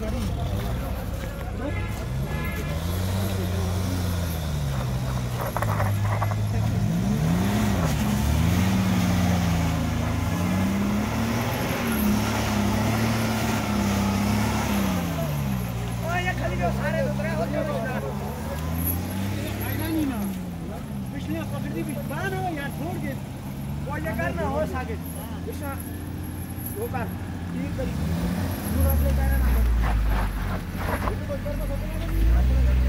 हो। सागे इसना वो कर ठीक करी Thank you.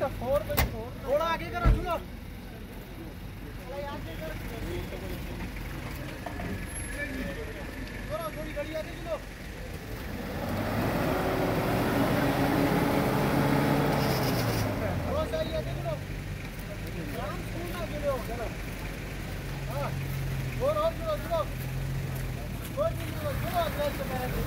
थोड़ा आगे करो सुनो। थोड़ा थोड़ी गाड़ी आगे चलो थोड़ा सा ही आगे चलो आराम से ना चलो चलो हाँ और और चलो चलो कोई नहीं चलो चलो आगे से मेरे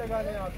लगा लें आप।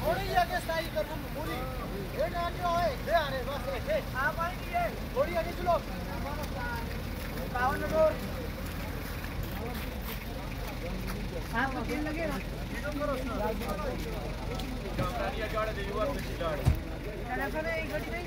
थोड़ी आगे स्टाइल कर तुम पूरी एक आगे होए ले आ रहे बस आप आएँगे थोड़ी आगे चलो बावन नंबर आप अकेले लगे ना टेलीफोन है एक घड़ी नहीं